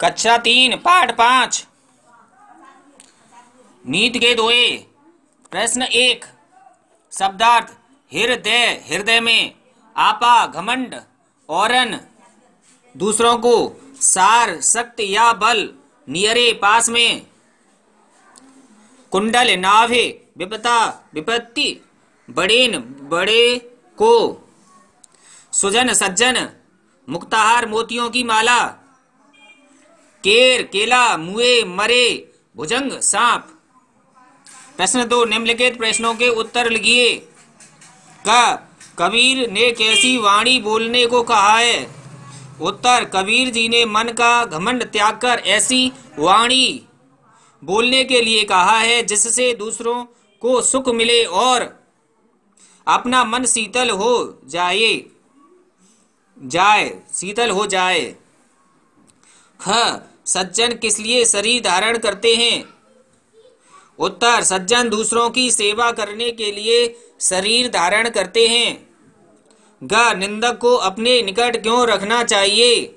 कक्षा तीन, पाठ पाँच। नीत के दोए प्रश्न एक, शब्दार्थ, हृदय हृदय में, आपा, घमंड, औरन। दूसरों को, सार शक्ति या बल, नियरे, पास में। कुंडल, नाभे, विपता, विपत्ति, बड़ेन, बड़े को। सुजन, सज्जन, मुक्ताहार, मोतियों की माला। केर, केला, मुए, मरे, भुजंग, सांप। प्रश्न दो, निम्नलिखित प्रश्नों के उत्तर लिखिए। का, कबीर ने कैसी वाणी बोलने को कहा है? उत्तर, कबीर जी ने मन का घमंड त्याग कर ऐसी वाणी बोलने के लिए कहा है, जिससे दूसरों को सुख मिले और अपना मन शीतल हो जाए। जाए, शीतल हो जाए। ह सज्जन किस लिए शरीर धारण करते हैं? उत्तर, सज्जन दूसरों की सेवा करने के लिए शरीर धारण करते हैं। ग, निंदक को अपने निकट क्यों रखना चाहिए?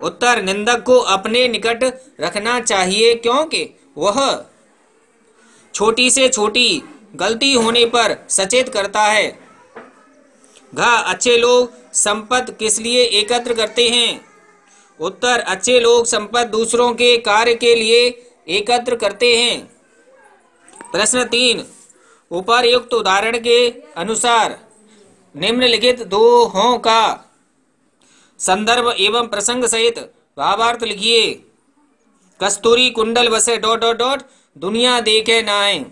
उत्तर, निंदक को अपने निकट रखना चाहिए क्योंकि वह छोटी से छोटी गलती होने पर सचेत करता है। घ, अच्छे लोग संपत्ति किस लिए एकत्र करते हैं? उत्तर, अच्छे लोग संपत्ति दूसरों के कार्य के लिए एकत्र करते हैं। प्रश्न तीन उपर्युक्त उदाहरण के अनुसार, निम्नलिखित दोहों का संदर्भ एवं प्रसंग सहित भावार्थ लिखिए। कस्तूरी कुंडल बसे डॉट डॉट डॉट, दुनिया देखे नाए।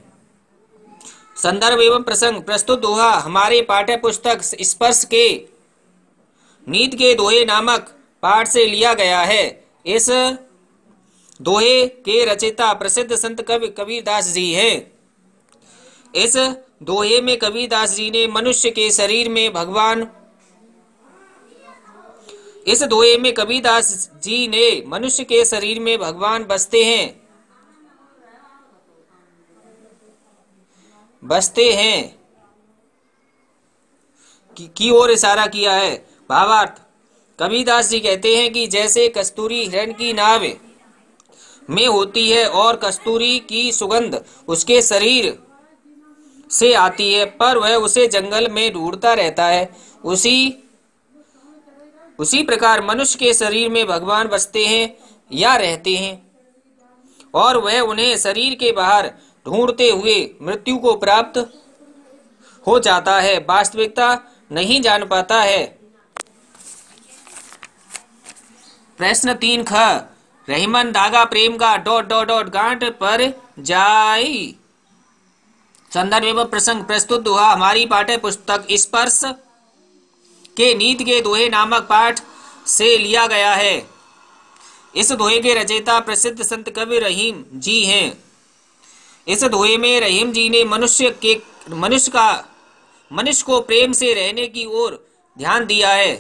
संदर्भ एवं प्रसंग, प्रस्तुत दोहा हमारे पाठ्य पुस्तक स्पर्श के, नीत के दोहे नामक पाठ से लिया गया है। इस दोहे के रचयिता प्रसिद्ध संत कवि कबीरदास जी हैं। इस दोहे में कबीरदास जी ने मनुष्य के शरीर में भगवान इस दोहे में कबीरदास जी ने मनुष्य के शरीर में भगवान बसते हैं। बसते हैं। की, की ओर इशारा किया है? भावार्थ। कबीरदास जी कहते हैं कि जैसे कस्तूरी हिरण की नाव में होती है और कस्तूरी की सुगंध उसके शरीर से आती है, पर वह उसे जंगल में ढूंढता रहता है। उसी उसी प्रकार मनुष्य के शरीर में भगवान बसते हैं या रहते हैं और वह उन्हें शरीर के बाहर ढूंढते हुए मृत्यु को प्राप्त हो जाता है। वास्तविकता नहीं जान पाता है। प्रश्न तीन ख, रहीमन धागा प्रेम का डॉट डॉट डॉट गांठ पर जाई। संदर्भ एवं प्रसंग प्रस्तुत दोहा हमारी पाठ्य पुस्तक स्पर्श के नीत के दोहे नामक पाठ से लिया गया है। इस दोहे के रचयिता प्रसिद्ध संत कवि रहीम जी हैं। इस दोहे में रहीम जी ने मनुष्य के, मनुष्य का, मनुष्य को प्रेम से रहने की ओर ध्यान दिया है।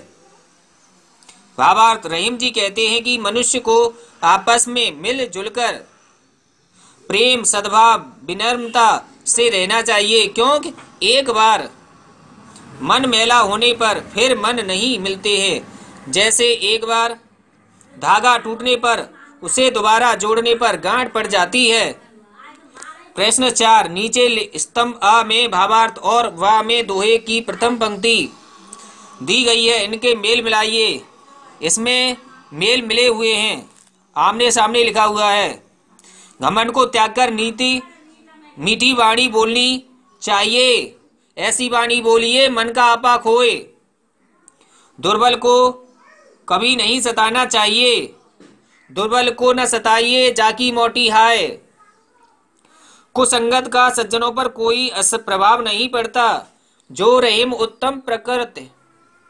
भावार्थ रहीम जी कहते हैं कि मनुष्य को आपस में मिलजुल कर प्रेम, सद्भाव, विनम्रता से रहना चाहिए, क्योंकि एक बार मन मेला होने पर फिर मन नहीं मिलते हैं। जैसे एक बार धागा टूटने पर उसे दोबारा जोड़ने पर गांठ पड़ जाती है। प्रश्न चार, नीचे स्तंभ अ में भावार्थ और वा में दोहे की प्रथम पंक्ति दी गई है। इनके मेल मिलाइए। इसमें मेल मिले हुए हैं। आमने सामने लिखा हुआ है, घमंड को त्याग कर नीति, मीठी वाणी बोलनी चाहिए, ऐसी वाणी बोलिए, मन का आपा खोए। दुर्बल को कभी नहीं सताना चाहिए, दुर्बल को न सताइए, जाकी मोटी हाय। कुसंगत का सज्जनों पर कोई अस प्रभाव नहीं पड़ता, जो रहीम उत्तम प्रकृत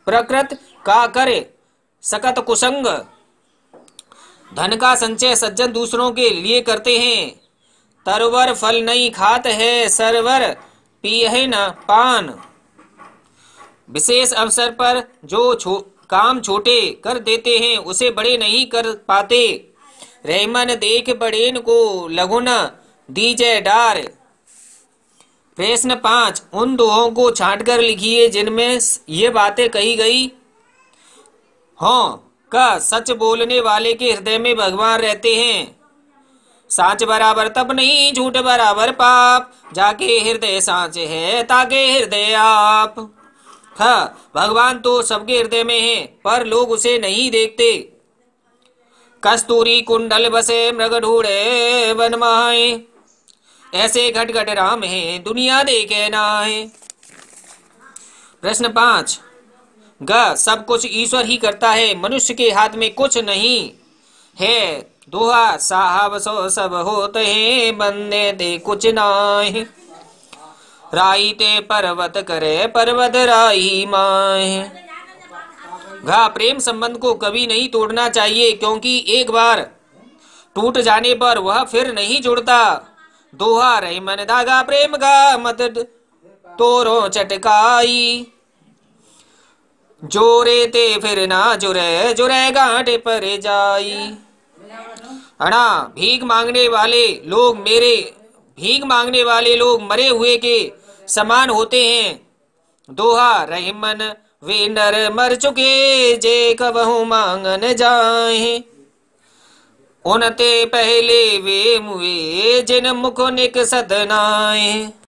प्रकृत का करे सकत कुसंग। धन का संचय सज्जन दूसरों के लिए करते हैं। तरवर फल नहीं खात है सरवर पिए न पान। विशेष अवसर पर जो छो, काम छोटे कर देते हैं उसे बड़े नहीं कर पाते। रहमन देख बड़ेन को लघुन दीजय डार। प्रश्न पाँच उन दोहों को छांट कर लिखिए जिनमें ये बातें कही गई। हों, का सच बोलने वाले के हृदय में भगवान रहते हैं। सांच बराबर तब नहीं, झूठ बराबर पाप। जाके हृदय सांच है, ताके हृदय आप। हाँ भगवान तो सबके हृदय में है, पर लोग उसे नहीं देखते। कस्तूरी कुंडल बसे, मृग ढूढ़े, वन माए ऐसे घट घट राम है, दुनिया देखे ना है। प्रश्न पाँच ग, सब कुछ ईश्वर ही करता है, मनुष्य के हाथ में कुछ नहीं है। दोहा, साहब, सो सब होते हैं बंदे दे कुछ नाहे। राई ते पर्वत करे, पर्वत राई माए। घा, प्रेम संबंध को कभी नहीं तोड़ना चाहिए, क्योंकि एक बार टूट जाने पर वह फिर नहीं जुड़ता। दोहा, रही मन धागा प्रेम का मत तोरो चटकाई। जोरे ते फिर ना जुरे जुरे गांठे पर जाई। अणा, भीख मांगने वाले लोग मेरे, भीख मांगने वाले लोग मरे हुए के समान होते हैं। दोहा, रहमन, वे नर मर चुके, जे कबहू मांगन जाए। उनते पहले वे मुए, जिन मुख निक सदनाए।